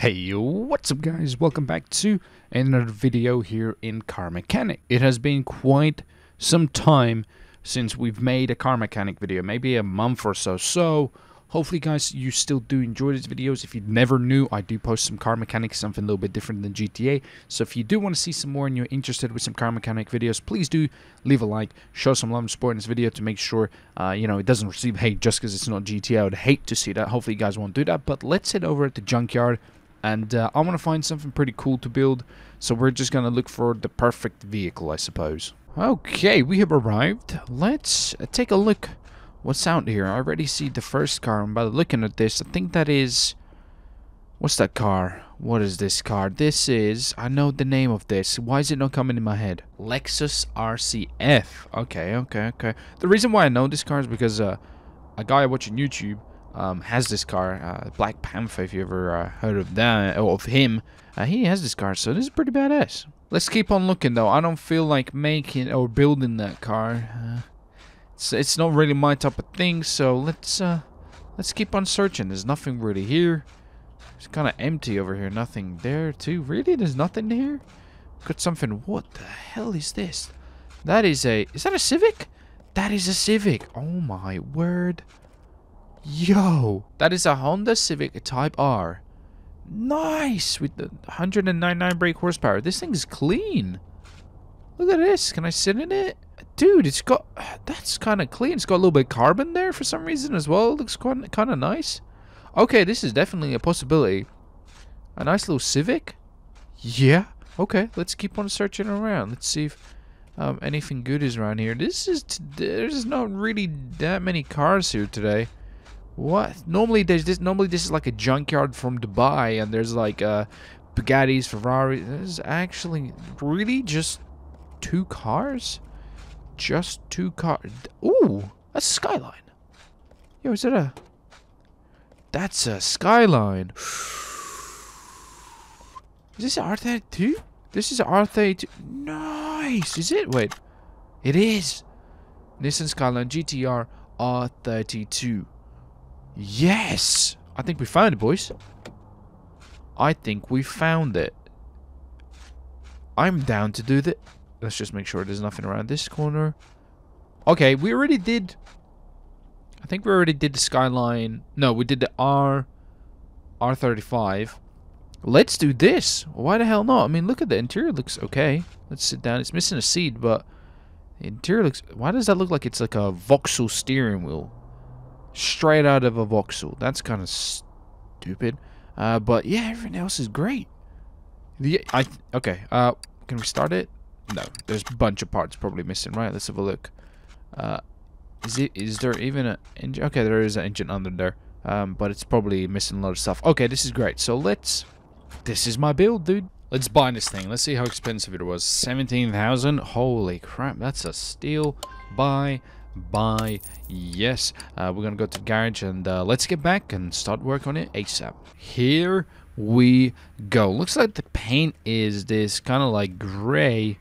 Hey, what's up guys? Welcome back to another video here in Car Mechanic. It has been quite some time since we've made a car mechanic video, maybe a month or so. So, hopefully guys, you still do enjoy these videos. If you never knew, I do post some car mechanic, something a little bit different than GTA. So if you do want to see some more and you're interested with some car mechanic videos, please do leave a like, show some love and support in this video to make sure, uh, you know, it doesn't receive hate just because it's not GTA. I would hate to see that. Hopefully you guys won't do that. But let's head over at the junkyard and uh, I want to find something pretty cool to build, so we're just going to look for the perfect vehicle, I suppose. Okay, we have arrived. Let's uh, take a look what's out here. I already see the first car, and by looking at this, I think that is... What's that car? What is this car? This is... I know the name of this. Why is it not coming in my head? Lexus RCF. Okay, okay, okay. The reason why I know this car is because uh, a guy watching YouTube um, has this car. Uh, Black Panther, if you ever uh, heard of that, or of him, uh, he has this car, so this is pretty badass. Let's keep on looking, though. I don't feel like making or building that car. Uh, it's, it's not really my type of thing, so let's uh, let's keep on searching. There's nothing really here. It's kind of empty over here. Nothing there, too. Really? There's nothing here? Got something. What the hell is this? That is a... Is that a Civic? That is a Civic. Oh, my word. Yo, that is a Honda Civic Type R. Nice, with the 199 brake horsepower. This thing is clean. Look at this. Can I sit in it? Dude, it's got... That's kind of clean. It's got a little bit of carbon there for some reason as well. It looks quite kind of nice. Okay, this is definitely a possibility. A nice little Civic? Yeah. Okay, let's keep on searching around. Let's see if um, anything good is around here. This is... There's not really that many cars here today. What? Normally there's this. Normally this is like a junkyard from Dubai, and there's like uh, Bugattis, Ferrari. There's actually really just two cars. Just two cars. Ooh, a skyline. Yo, is that a? That's a skyline. Is this R32? This is R32. Nice. Is it? Wait. It is. Nissan Skyline GTR R32. Yes! I think we found it, boys. I think we found it. I'm down to do that. Let's just make sure there's nothing around this corner. Okay, we already did... I think we already did the Skyline. No, we did the R... R35. Let's do this. Why the hell not? I mean, look at the interior. looks okay. Let's sit down. It's missing a seat, but... The interior looks... Why does that look like it's like a Vauxhall steering wheel? Straight out of a Vauxhall. That's kind of stupid. Uh, but yeah, everything else is great. The I okay. Uh, can we start it? No, there's a bunch of parts probably missing. Right, let's have a look. Uh, is it? Is there even an engine? Okay, there is an engine under there. Um, but it's probably missing a lot of stuff. Okay, this is great. So let's. This is my build, dude. Let's buy this thing. Let's see how expensive it was. Seventeen thousand. Holy crap! That's a steal. Buy buy yes uh, we're gonna go to garage and uh, let's get back and start work on it asap here we go. Looks like the paint is this kind of like gray.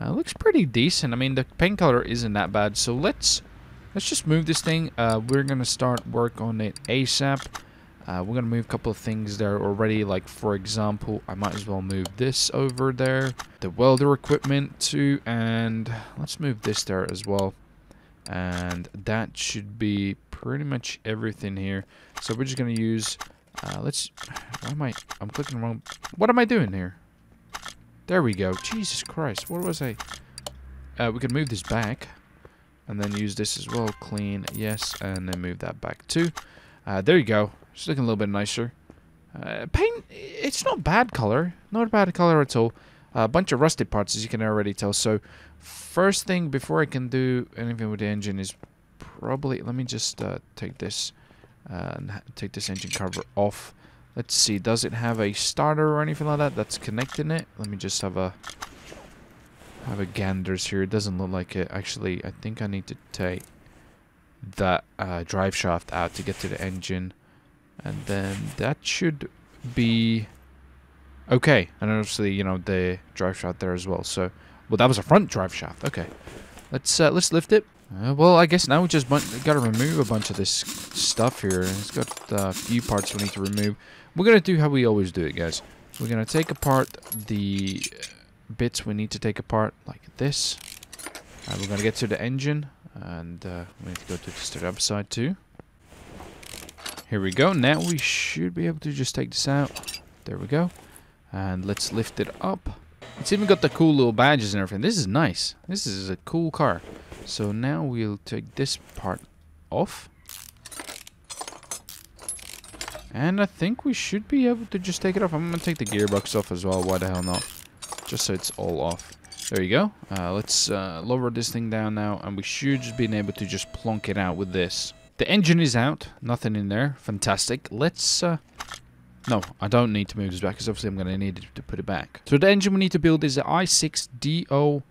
Uh, looks pretty decent. I mean the paint color isn't that bad. So let's let's just move this thing. Uh, we're gonna start work on it asap uh, we're gonna move a couple of things there already. Like for example I might as well move this over there. The welder equipment too and let's move this there as well and that should be pretty much everything here. So we're just gonna use uh, let's why am I I'm clicking wrong what am I doing here? There we go. Jesus Christ what was I? Uh, we can move this back and then use this as well. Clean yes and then move that back too. Uh, there you go. It's looking a little bit nicer. Uh, paint it's not bad color. Not a bad color at all. A bunch of rusted parts as you can already tell. So first thing before I can do anything with the engine is probably let me just uh, take this uh, take this engine cover off. Let's see does it have a starter or anything like that that's connecting it? Let me just have a have a ganders here. It doesn't look like it. Actually I think I need to take that uh, drive shaft out to get to the engine. And then that should be okay. And obviously you know the drive shaft there as well. So well, that was a front drive shaft. Okay. Let's uh, let's lift it. Uh, well, I guess now we just got to remove a bunch of this stuff here. It's got uh, a few parts we need to remove. We're going to do how we always do it, guys. We're going to take apart the bits we need to take apart, like this. Uh, we're going to get to the engine, and uh, we need to go to the startup side too. Here we go. Now we should be able to just take this out. There we go. And let's lift it up. It's even got the cool little badges and everything. This is nice. This is a cool car. So now we'll take this part off. And I think we should be able to just take it off. I'm going to take the gearbox off as well. Why the hell not? Just so it's all off. There you go. Uh, let's uh, lower this thing down now. And we should just be able to just plonk it out with this. The engine is out. Nothing in there. Fantastic. Let's... Uh, no, I don't need to move this back because obviously I'm going to need to put it back. So the engine we need to build is the i6DOHC.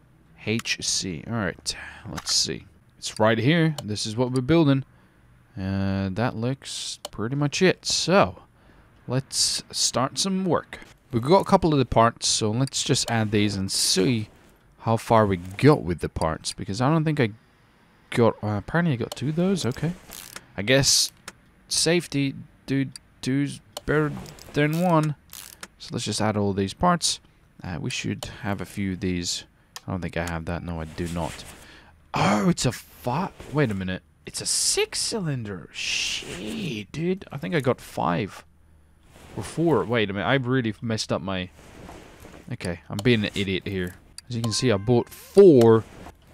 Alright, let's see. It's right here. This is what we're building. And that looks pretty much it. So, let's start some work. We've got a couple of the parts, so let's just add these and see how far we got with the parts. Because I don't think I got... Uh, apparently I got two of those. Okay. I guess safety, dude, two's better than one. So let's just add all these parts. Uh, we should have a few of these. I don't think I have that. No, I do not. Oh, it's a five. Wait a minute. It's a six cylinder. Shit, dude. I think I got five. Or four. Wait a minute. I've really messed up my... Okay, I'm being an idiot here. As you can see, I bought four,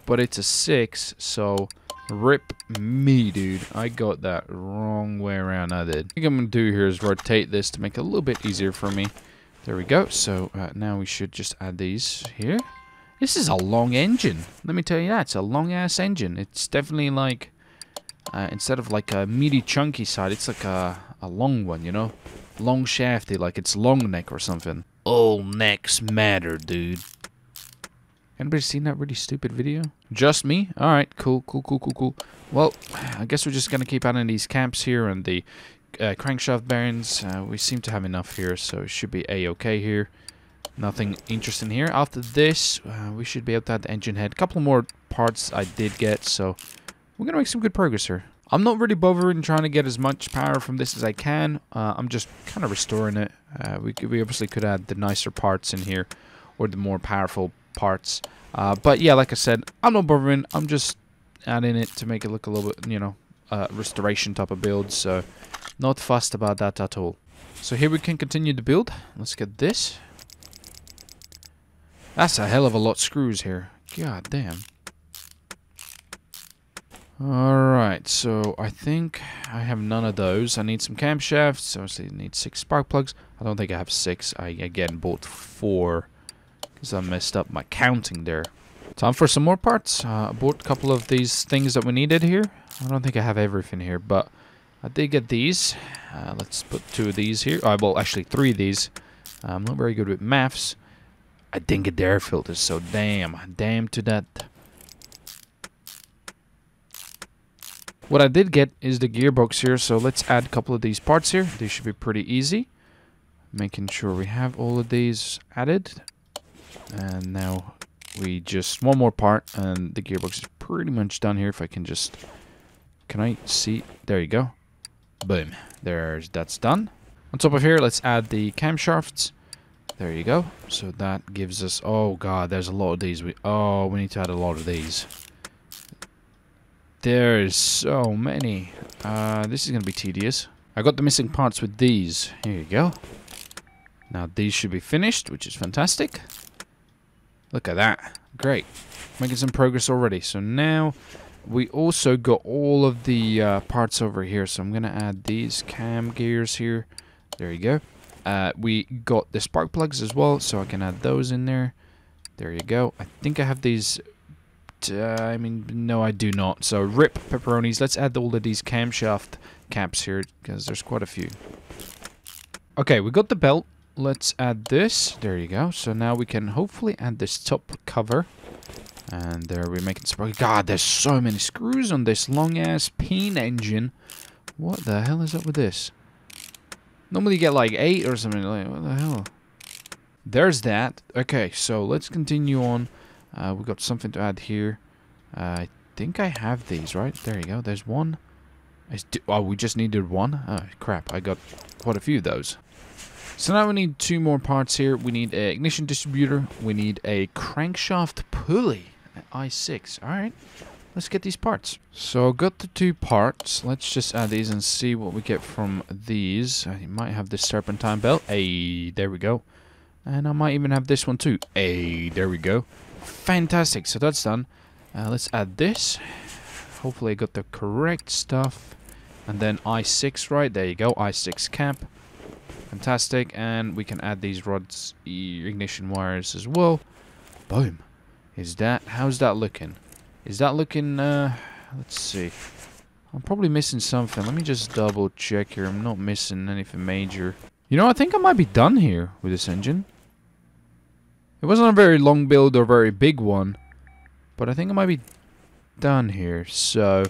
but it's a six, so... Rip me, dude. I got that wrong way around. I did. I think I'm going to do here is rotate this to make it a little bit easier for me. There we go. So uh, now we should just add these here. This is a long engine. Let me tell you that. It's a long-ass engine. It's definitely like... Uh, instead of like a meaty, chunky side, it's like a, a long one, you know? Long shafty, like it's long neck or something. All necks matter, dude. Anybody seen that really stupid video? Just me? Alright, cool, cool, cool, cool, cool. Well, I guess we're just going to keep adding these camps here and the uh, crankshaft bearings. Uh, we seem to have enough here, so it should be a-okay here. Nothing interesting here. After this, uh, we should be able to add the engine head. A couple more parts I did get, so we're going to make some good progress here. I'm not really bothering trying to get as much power from this as I can. Uh, I'm just kind of restoring it. Uh, we, we obviously could add the nicer parts in here, or the more powerful parts. Uh, but yeah, like I said, I'm not bothering. I'm just adding it to make it look a little bit, you know, uh, restoration type of build. So not fussed about that at all. So here we can continue the build. Let's get this. That's a hell of a lot of screws here. God damn. Alright, so I think I have none of those. I need some camshafts. Obviously, I need six spark plugs. I don't think I have six. I, again, bought four I messed up my counting there. Time for some more parts. Uh, I bought a couple of these things that we needed here. I don't think I have everything here, but I did get these. Uh, let's put two of these here. Oh, well, actually three of these. I'm not very good with maths. I didn't get the air filters, so damn. Damn to that. What I did get is the gearbox here, so let's add a couple of these parts here. These should be pretty easy. Making sure we have all of these added. And now we just one more part and the gearbox is pretty much done here. If I can just can I see? There you go. Boom. There's that's done. On top of here let's add the camshafts. There you go. So that gives us oh god there's a lot of these. We oh we need to add a lot of these. There's so many. Uh, this is gonna be tedious. I got the missing parts with these. Here you go. Now these should be finished which is fantastic Look at that. Great. Making some progress already. So now we also got all of the uh, parts over here. So I'm going to add these cam gears here. There you go. Uh, we got the spark plugs as well. So I can add those in there. There you go. I think I have these... Uh, I mean, no, I do not. So rip pepperonis. Let's add all of these camshaft caps here because there's quite a few. Okay, we got the belt let's add this. There you go. So now we can hopefully add this top cover. And there we're making spark. God, there's so many screws on this long-ass peen engine. What the hell is up with this? Normally you get like eight or something. Like, what the hell? There's that. Okay, so let's continue on. Uh, we got something to add here. Uh, I think I have these, right? There you go. There's one. Oh, we just needed one? Oh, crap. I got quite a few of those. So now we need two more parts here. We need a ignition distributor. We need a crankshaft pulley. i6. All right. Let's get these parts. So I got the two parts. Let's just add these and see what we get from these. I might have this serpentine belt. Hey, there we go. And I might even have this one too. Hey, there we go. Fantastic. So that's done. Uh, let's add this. Hopefully I got the correct stuff. And then i6 right. There you go. i6 cap. Fantastic. And we can add these rods, ignition wires as well. Boom. Is that, how's that looking? Is that looking, uh, let's see. I'm probably missing something. Let me just double check here. I'm not missing anything major. You know, I think I might be done here with this engine. It wasn't a very long build or very big one. But I think I might be done here. So,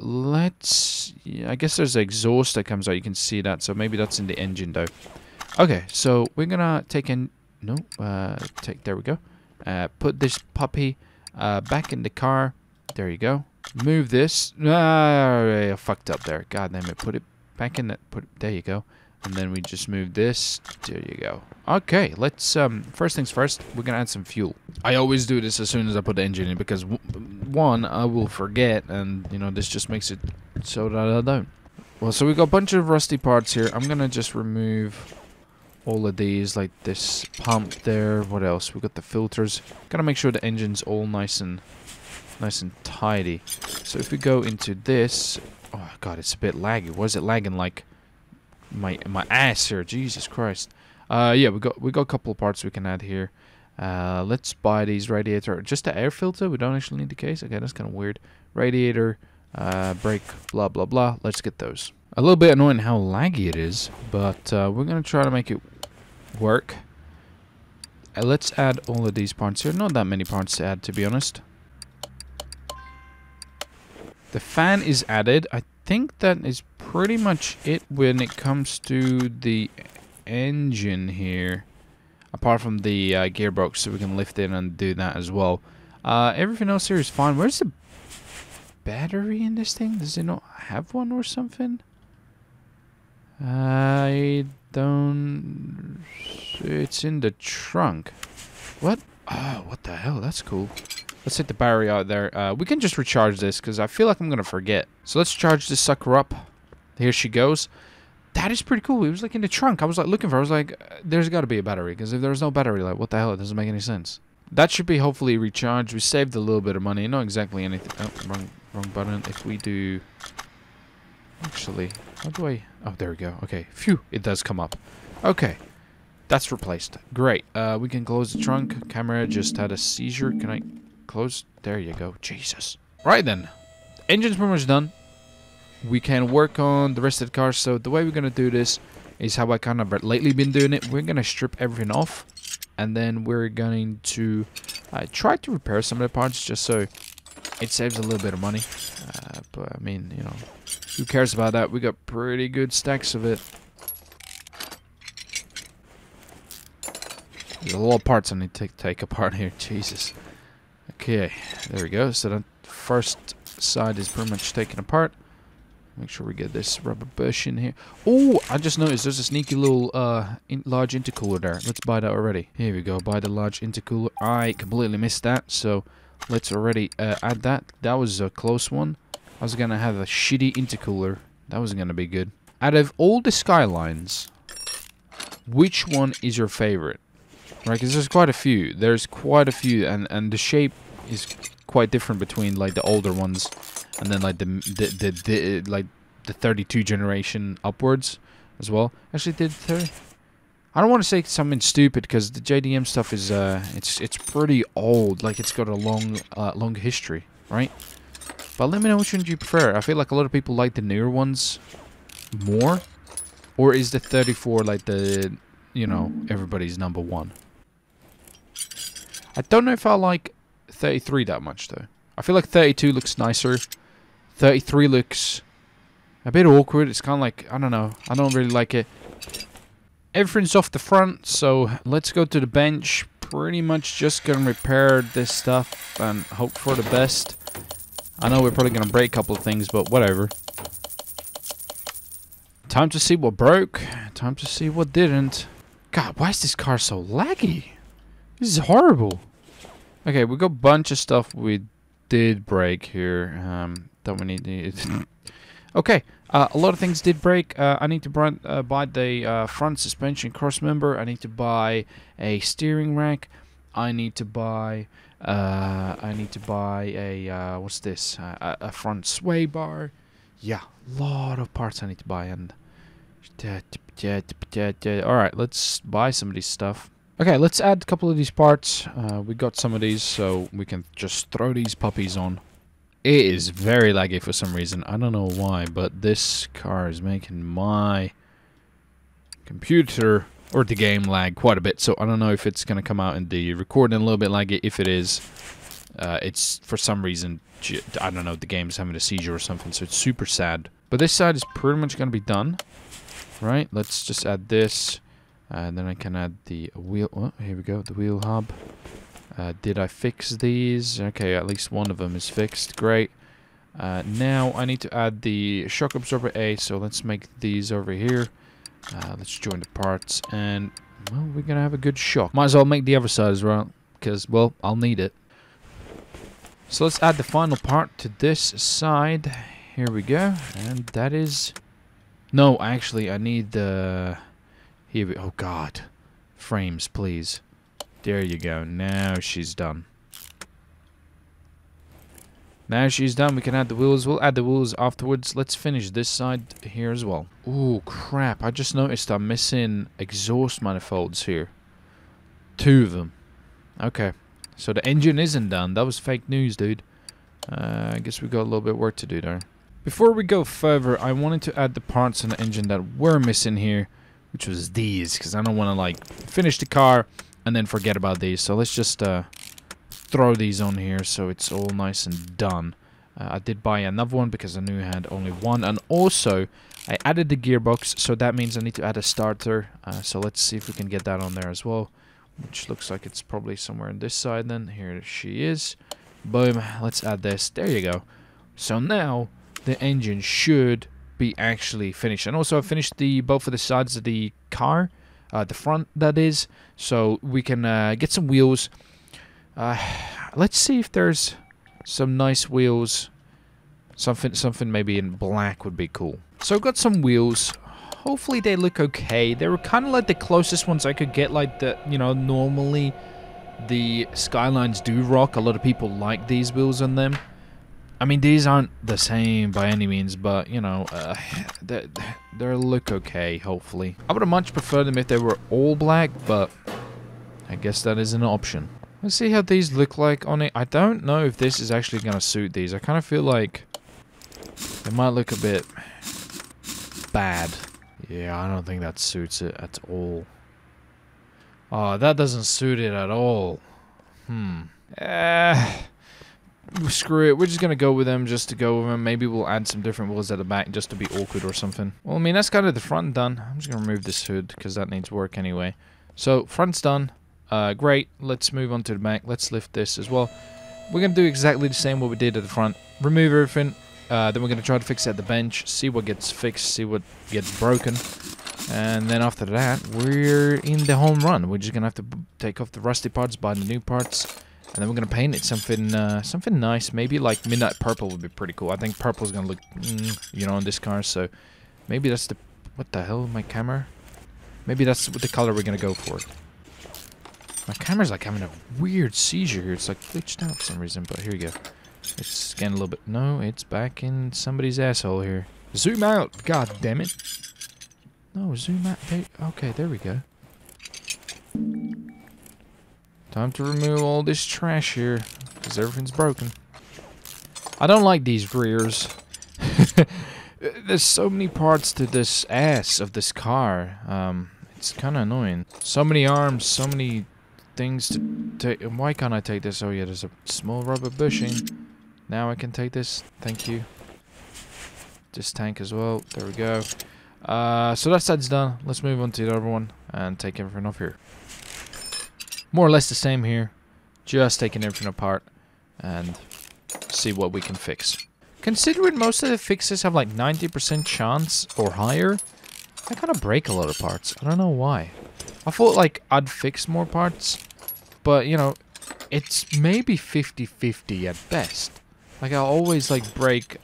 let's... Yeah, I guess there's an exhaust that comes out. You can see that. So maybe that's in the engine though. Okay, so we're gonna take in... No, uh, take... There we go. Uh, put this puppy uh, back in the car. There you go. Move this. Ah, I fucked up there. God damn it. Put it back in the... Put there you go. And then we just move this. There you go. Okay, let's... um. First things first, we're going to add some fuel. I always do this as soon as I put the engine in because, one, I will forget. And, you know, this just makes it so that I don't. Well, so we got a bunch of rusty parts here. I'm going to just remove all of these, like this pump there. What else? We got the filters. Gotta make sure the engine's all nice and nice and tidy. So if we go into this, oh god, it's a bit laggy. Was it lagging like my my ass here? Jesus Christ. Uh, yeah, we got we got a couple of parts we can add here. Uh, let's buy these radiator. Just the air filter. We don't actually need the case. Okay, that's kind of weird. Radiator, uh, brake, blah blah blah. Let's get those. A little bit annoying how laggy it is, but uh, we're gonna try to make it work. Uh, let's add all of these parts here. Not that many parts to add, to be honest. The fan is added. I think that is pretty much it when it comes to the engine here. Apart from the uh, gearbox, so we can lift it and do that as well. Uh, everything else here is fine. Where's the battery in this thing? Does it not have one or something? I don't... It's in the trunk. What? Oh, what the hell? That's cool. Let's hit the battery out there. Uh, we can just recharge this because I feel like I'm going to forget. So let's charge this sucker up. Here she goes. That is pretty cool. It was like in the trunk. I was like looking for I was like, there's got to be a battery because if there's no battery, like what the hell? It doesn't make any sense. That should be hopefully recharged. We saved a little bit of money. Not exactly anything. Oh, wrong, wrong button. If we do... Actually, how do I... Oh, there we go. Okay. Phew. It does come up. Okay. That's replaced. Great. Uh, we can close the trunk. Camera just had a seizure. Can I close? There you go. Jesus. Right then. Engine's pretty much done. We can work on the rest of the car. So the way we're going to do this is how I kind of lately been doing it. We're going to strip everything off. And then we're going to uh, try to repair some of the parts just so it saves a little bit of money. Uh, but I mean, you know, who cares about that? We got pretty good stacks of it. There's a lot of parts I need to take apart here. Jesus. Okay, there we go. So the first side is pretty much taken apart. Make sure we get this rubber bush in here. Oh, I just noticed there's a sneaky little uh, in large intercooler there. Let's buy that already. Here we go. Buy the large intercooler. I completely missed that. So let's already uh, add that. That was a close one. I was going to have a shitty intercooler. That wasn't going to be good. Out of all the Skylines, which one is your favorite? Right, because there's quite a few. There's quite a few, and, and the shape is quite different between like the older ones and then like the the, the, the like the 32 generation upwards as well. Actually, did 30? I don't want to say something stupid because the JDM stuff is uh it's it's pretty old. Like it's got a long uh, long history, right? But let me know which one you prefer. I feel like a lot of people like the newer ones more. Or is the 34 like the, you know, everybody's number one? I don't know if I like 33 that much, though. I feel like 32 looks nicer. 33 looks a bit awkward. It's kind of like, I don't know. I don't really like it. Everything's off the front, so let's go to the bench. Pretty much just gonna repair this stuff and hope for the best. I know we're probably going to break a couple of things, but whatever. Time to see what broke. Time to see what didn't. God, why is this car so laggy? This is horrible. Okay, we got a bunch of stuff we did break here. Um, that we need okay, uh, a lot of things did break. Uh, I need to buy, uh, buy the uh, front suspension cross member. I need to buy a steering rack. I need to buy... Uh, I need to buy a... Uh, what's this? a, front sway bar. Yeah, a lot of parts I need to buy and... Alright, let's buy some of these stuff. Okay, let's add a couple of these parts. Uh, we got some of these, so we can just throw these puppies on. It is very laggy for some reason. I don't know why, but this car is making my computer or the game lag quite a bit. So I don't know if it's going to come out in the recording a little bit laggy. If it is, uh, it's for some reason, I don't know, the game's having a seizure or something. So it's super sad. But this side is pretty much going to be done. Right, let's just add this. And then I can add the wheel. Oh, here we go, the wheel hub. Uh, did I fix these? Okay, at least one of them is fixed. Great. Uh, now I need to add the shock absorber A, so let's make these over here. Uh, let's join the parts, and well, we're gonna have a good shock. Might as well make the other side as well, because well, I'll need it. So let's add the final part to this side. Here we go, and that is. No, actually, I need the. Here we... Oh, God. Frames, please. There you go. Now she's done. Now she's done, we can add the wheels. We'll add the wheels afterwards. Let's finish this side here as well. Oh, crap. I just noticed I'm missing exhaust manifolds here. Two of them. Okay. So the engine isn't done. That was fake news, dude. Uh, I guess we got a little bit of work to do there. Before we go further, I wanted to add the parts on the engine that were missing here which was these, because I don't want to, like, finish the car and then forget about these. So let's just uh, throw these on here so it's all nice and done. Uh, I did buy another one because I knew I had only one. And also, I added the gearbox, so that means I need to add a starter. Uh, so let's see if we can get that on there as well. Which looks like it's probably somewhere on this side then. Here she is. Boom. Let's add this. There you go. So now, the engine should be actually finished. And also I finished the both of the sides of the car, uh, the front that is, so we can uh, get some wheels. Uh, let's see if there's some nice wheels. Something, something maybe in black would be cool. So I've got some wheels. Hopefully they look okay. They were kind of like the closest ones I could get. Like the, you know, normally the Skylines do rock. A lot of people like these wheels on them. I mean, these aren't the same by any means, but, you know, uh, they, they look okay, hopefully. I would have much preferred them if they were all black, but I guess that is an option. Let's see how these look like on it. I don't know if this is actually going to suit these. I kind of feel like they might look a bit bad. Yeah, I don't think that suits it at all. Oh, that doesn't suit it at all. Hmm. Eh screw it. We're just going to go with them just to go with them. Maybe we'll add some different wheels at the back just to be awkward or something. Well, I mean, that's kind of the front done. I'm just going to remove this hood because that needs work anyway. So, front's done. Uh, great. Let's move on to the back. Let's lift this as well. We're going to do exactly the same what we did at the front. Remove everything. Uh, then we're going to try to fix it at the bench. See what gets fixed. See what gets broken. And then after that, we're in the home run. We're just going to have to take off the rusty parts, buy the new parts and then we're gonna paint it something uh, something nice. Maybe like midnight purple would be pretty cool. I think purple is gonna look, mm, you know, on this car. So maybe that's the what the hell, my camera? Maybe that's what the color we're gonna go for. My camera's like having a weird seizure here. It's like glitched out for some reason. But here we go. It's getting a little bit. No, it's back in somebody's asshole here. Zoom out! God damn it! No, zoom out. okay, there we go. Time to remove all this trash here, because everything's broken. I don't like these rears. There's so many parts to this ass of this car. Um, it's kind of annoying. So many arms, so many things to take. Why can't I take this? Oh yeah, there's a small rubber bushing. Now I can take this. Thank you. This tank as well. There we go. Uh, so that side's done. Let's move on to the other one and take everything off here. More or less the same here. Just taking everything apart and see what we can fix. Considering most of the fixes have like 90% chance or higher I kind of break a lot of parts. I don't know why. I thought like I'd fix more parts, but you know, it's maybe 50-50 at best. Like I'll always like break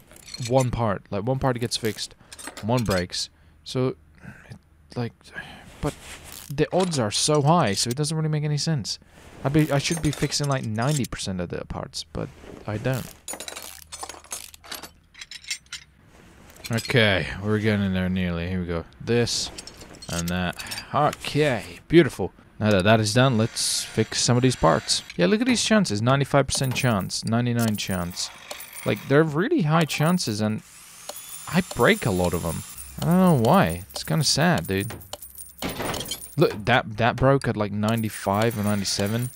one part. Like one part gets fixed, one breaks. So, it, like, but the odds are so high, so it doesn't really make any sense. I be I should be fixing like 90% of the parts, but I don't. Okay, we're getting there nearly. Here we go. This and that. Okay, beautiful. Now that that is done, let's fix some of these parts. Yeah, look at these chances. 95% chance, 99 chance. Like, they're really high chances, and I break a lot of them. I don't know why. It's kind of sad, dude. Look, that that broke at like 95 or 97.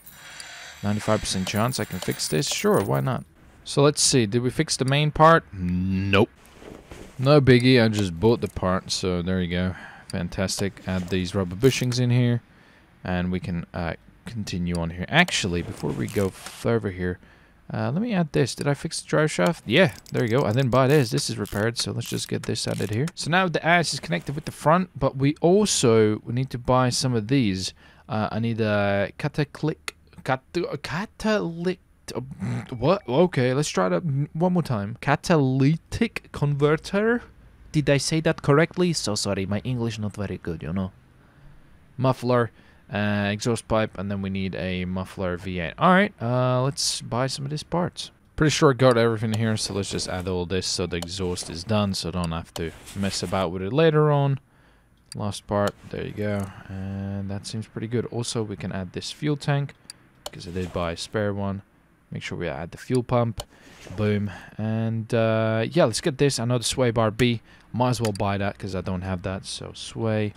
95% chance I can fix this? Sure, why not? So let's see. Did we fix the main part? Nope. No biggie, I just bought the part, so there you go. Fantastic. Add these rubber bushings in here, and we can uh, continue on here. Actually, before we go further here, uh, let me add this. Did I fix the drive shaft? Yeah, there you go. I didn't buy this. This is repaired, so let's just get this added here. So now the ass is connected with the front, but we also we need to buy some of these. Uh, I need a cataclic, cat, catalytic what? Okay, let's try that one more time. Catalytic converter? Did I say that correctly? So sorry, my English not very good, you know. Muffler, uh, exhaust pipe, and then we need a muffler V8. Alright, uh, let's buy some of these parts. Pretty sure I got everything here, so let's just add all this so the exhaust is done, so I don't have to mess about with it later on. Last part, there you go, and that seems pretty good. Also, we can add this fuel tank, because I did buy a spare one. Make sure we add the fuel pump. Boom. And uh, yeah, let's get this. I know the sway bar B. Might as well buy that because I don't have that. So sway.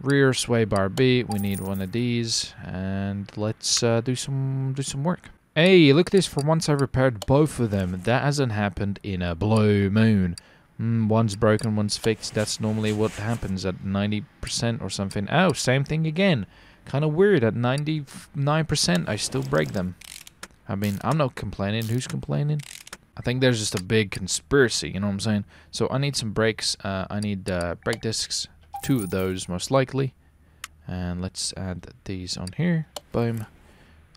Rear sway bar B. We need one of these. And let's uh, do some do some work. Hey, look at this. For once I repaired both of them. That hasn't happened in a blue moon. Mm, one's broken, one's fixed. That's normally what happens at 90% or something. Oh, same thing again. Kind of weird. At 99%, I still break them. I mean, I'm not complaining. Who's complaining? I think there's just a big conspiracy, you know what I'm saying? So I need some brakes. Uh, I need uh, brake discs. Two of those, most likely. And let's add these on here. Boom.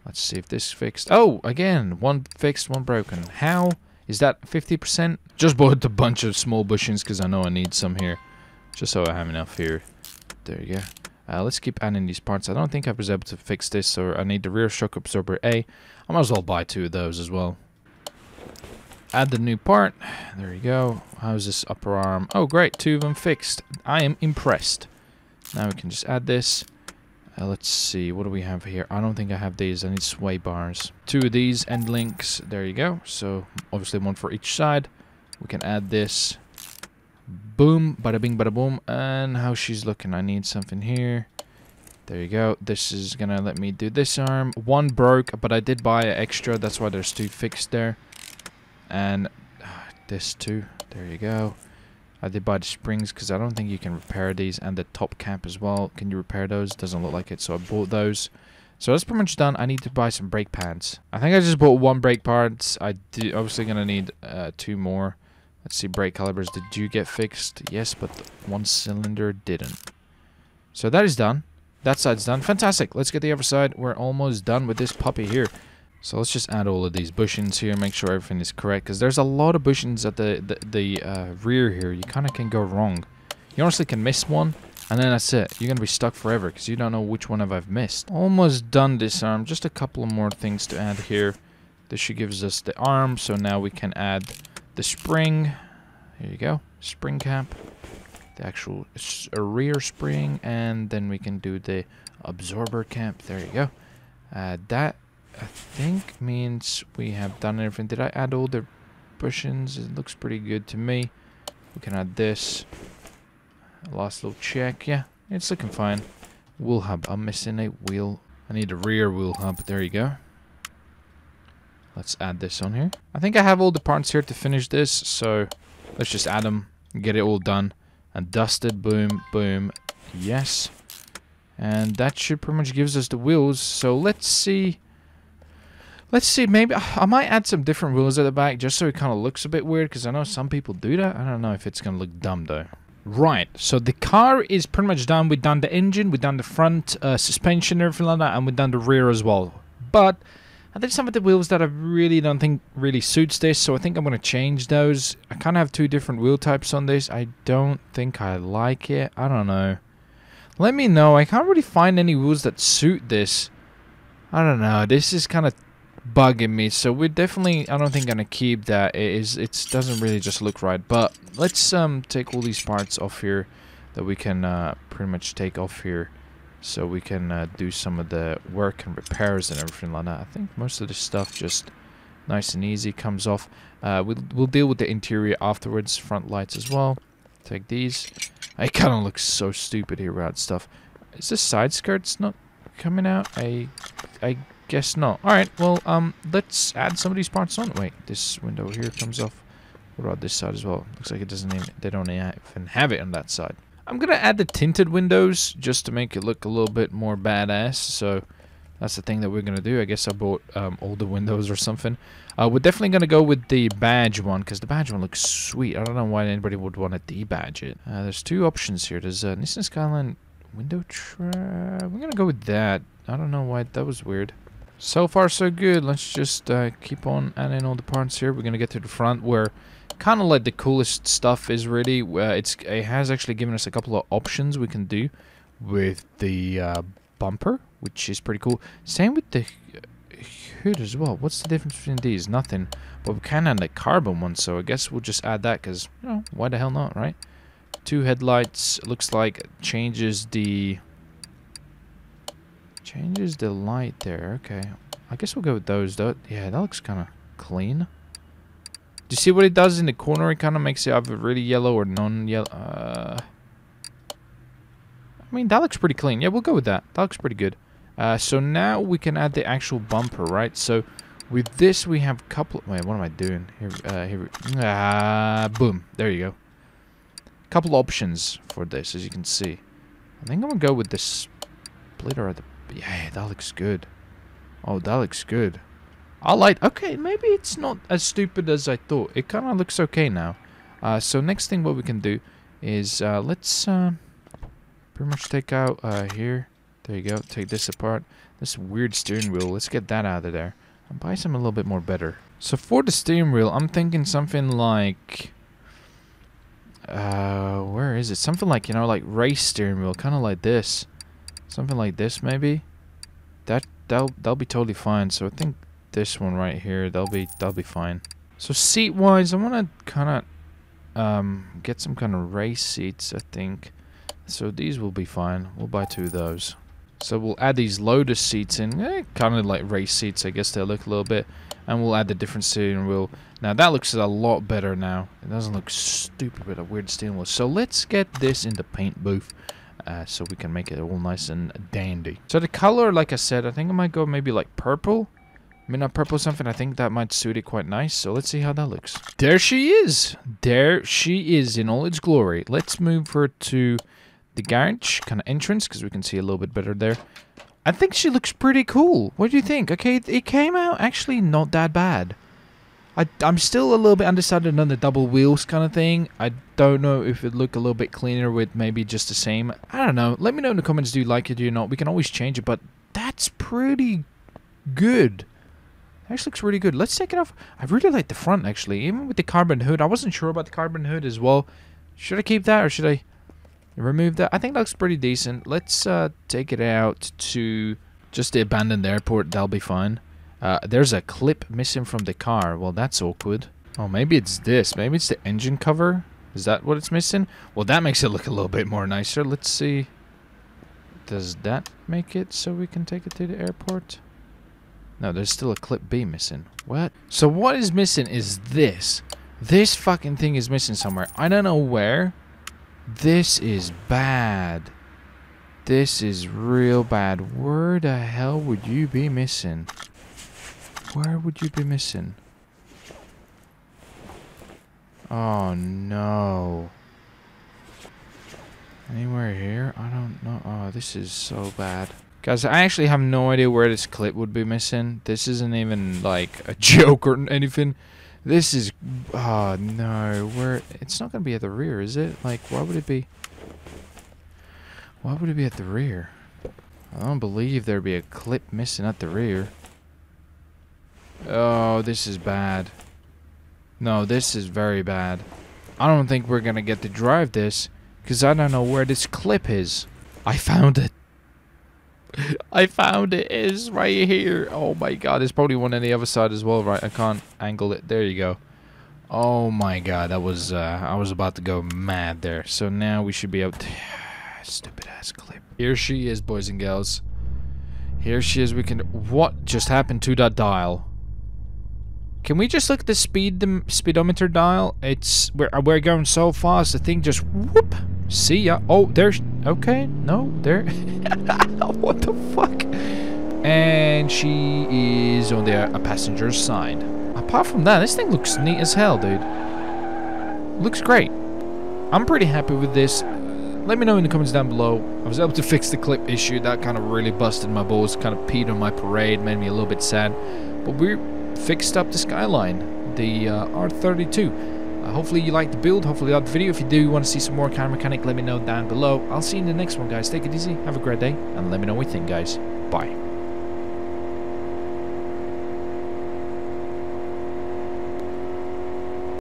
Let's see if this fixed. Oh, again, one fixed, one broken. How? Is that 50%? Just bought a bunch of small bushings because I know I need some here. Just so I have enough here. There you go. Uh, let's keep adding these parts. I don't think I was able to fix this, so I need the rear shock absorber A. I might as well buy two of those as well. Add the new part. There you go. How's this upper arm? Oh, great. Two of them fixed. I am impressed. Now we can just add this. Uh, let's see. What do we have here? I don't think I have these. I need sway bars. Two of these end links. There you go. So, obviously one for each side. We can add this. Boom, bada bing, bada boom. And how she's looking. I need something here. There you go. This is gonna let me do this arm. One broke, but I did buy an extra. That's why there's two fixed there. And uh, this too. There you go. I did buy the springs because I don't think you can repair these. And the top cap as well. Can you repair those? Doesn't look like it. So I bought those. So that's pretty much done. I need to buy some brake pads. I think I just bought one brake parts. I do obviously gonna need uh, two more. Let's see, brake calipers, did you get fixed? Yes, but one cylinder didn't. So that is done. That side's done. Fantastic. Let's get the other side. We're almost done with this puppy here. So let's just add all of these bushings here, make sure everything is correct. Because there's a lot of bushings at the, the, the uh, rear here. You kind of can go wrong. You honestly can miss one, and then that's it. You're going to be stuck forever because you don't know which one have I've missed. Almost done this arm. Just a couple of more things to add here. This should gives us the arm, so now we can add the spring. Here you go. Spring cap. The actual rear spring. And then we can do the absorber cap. There you go. Add that, I think, means we have done everything. Did I add all the bushings? It looks pretty good to me. We can add this. Last little check. Yeah, it's looking fine. Wheel hub. I'm missing a wheel. I need a rear wheel hub. There you go. Let's add this on here. I think I have all the parts here to finish this, so let's just add them, and get it all done, and dusted, boom, boom, yes. And that should pretty much gives us the wheels, so let's see... Let's see, maybe I might add some different wheels at the back just so it kind of looks a bit weird because I know some people do that. I don't know if it's going to look dumb though. Right, so the car is pretty much done. We've done the engine, we've done the front uh, suspension, everything like that, and we've done the rear as well. But I think some of the wheels that I really don't think really suits this, so I think I'm going to change those. I kind of have two different wheel types on this. I don't think I like it. I don't know. Let me know. I can't really find any wheels that suit this. I don't know. This is kind of bugging me. So we're definitely, I don't think, to keep that. It is, it doesn't really just look right. But let's um take all these parts off here that we can uh, pretty much take off here. So we can uh, do some of the work and repairs and everything like that. I think most of this stuff just nice and easy comes off. Uh, we'll, we'll deal with the interior afterwards. Front lights as well. Take these. I kind of look so stupid here without stuff. Is this side skirts not coming out? I I guess not. Alright, well, um, let's add some of these parts on. Wait, this window here comes off. What about this side as well? Looks like it doesn't even, they don't even have it on that side. I'm gonna add the tinted windows just to make it look a little bit more badass. So that's the thing that we're gonna do. I guess I bought um, all the windows or something. Uh, we're definitely gonna go with the badge one because the badge one looks sweet. I don't know why anybody would want to debadge it. Uh, there's two options here. There's a uh, Nissan Skyline window trap. We're gonna go with that. I don't know why that was weird. So far so good. Let's just uh, keep on adding all the parts here. We're gonna get to the front where kind of like the coolest stuff is really uh, it's it has actually given us a couple of options we can do with the uh, bumper which is pretty cool. Same with the hood as well. What's the difference between these? Nothing. But we can add the carbon one so I guess we'll just add that because you know why the hell not right? Two headlights looks like changes the changes the light there okay I guess we'll go with those though yeah that looks kind of clean do you see what it does in the corner? It kind of makes it either really yellow or non-yellow. Uh, I mean, that looks pretty clean. Yeah, we'll go with that. That looks pretty good. Uh, so now we can add the actual bumper, right? So with this, we have a couple... Wait, what am I doing? Here, uh, here. Ah, boom. There you go. A Couple options for this, as you can see. I think I'm going to go with this splitter at the... Yeah, that looks good. Oh, that looks good. I like, okay, maybe it's not as stupid as I thought. It kind of looks okay now. Uh, so next thing what we can do is, uh, let's uh, pretty much take out uh, here. There you go, take this apart. This weird steering wheel, let's get that out of there. And buy some a little bit more better. So for the steering wheel, I'm thinking something like... Uh, where is it? Something like, you know, like race steering wheel, kind of like this. Something like this, maybe? That, that'll, that'll be totally fine. So I think this one right here. They'll be they'll be fine. So seat wise, I want to kind of um, get some kind of race seats. I think. So these will be fine. We'll buy two of those. So we'll add these Lotus seats in, eh, kind of like race seats. I guess they look a little bit, and we'll add the different steering wheel. Now that looks a lot better now. It doesn't look stupid with a weird steering wheel. So let's get this in the paint booth. Uh, so we can make it all nice and dandy. So the color, like I said, I think I might go maybe like purple. Midnight Purple something, I think that might suit it quite nice. So let's see how that looks. There she is. There she is in all its glory. Let's move her to the garage kind of entrance because we can see a little bit better there. I think she looks pretty cool. What do you think? Okay, it came out actually not that bad. I, I'm still a little bit undecided on the double wheels kind of thing. I don't know if it'd look a little bit cleaner with maybe just the same. I don't know. Let me know in the comments do you like it or not. We can always change it, but that's pretty good. Actually looks really good. Let's take it off. I really like the front, actually. Even with the carbon hood. I wasn't sure about the carbon hood as well. Should I keep that or should I remove that? I think that looks pretty decent. Let's uh, take it out to just the abandoned airport. That'll be fine. Uh, there's a clip missing from the car. Well, that's awkward. Oh, maybe it's this. Maybe it's the engine cover. Is that what it's missing? Well, that makes it look a little bit more nicer. Let's see. Does that make it so we can take it to the airport? No, there's still a clip B missing. What? So what is missing is this. This fucking thing is missing somewhere. I don't know where. This is bad. This is real bad. Where the hell would you be missing? Where would you be missing? Oh no. Anywhere here? I don't know. Oh, this is so bad. Guys, I actually have no idea where this clip would be missing. This isn't even like a joke or anything. This is... Oh, no. Where... It's not going to be at the rear, is it? Like, why would it be... Why would it be at the rear? I don't believe there'd be a clip missing at the rear. Oh, this is bad. No, this is very bad. I don't think we're to get to drive this. Because I don't know where this clip is. I found it. I found it. It is right here. Oh my god. There's probably one on the other side as well, right? I can't angle it. There you go. Oh my god. That was, uh, I was about to go mad there. So now we should be able to... Stupid ass clip. Here she is, boys and girls. Here she is. We can... What just happened to that dial? Can we just look at the speed the speedometer dial? It's we're we're going so fast. The thing just whoop. See ya. Oh, there's okay. No, there. what the fuck? And she is on the uh, passenger's side. Apart from that, this thing looks neat as hell, dude. Looks great. I'm pretty happy with this. Let me know in the comments down below. I was able to fix the clip issue. That kind of really busted my balls. Kind of peed on my parade. Made me a little bit sad. But we're fixed up the Skyline, the uh, R32. Uh, hopefully you liked the build, hopefully you liked the video. If you do want to see some more car mechanic, let me know down below. I'll see you in the next one, guys. Take it easy, have a great day, and let me know what you think, guys. Bye.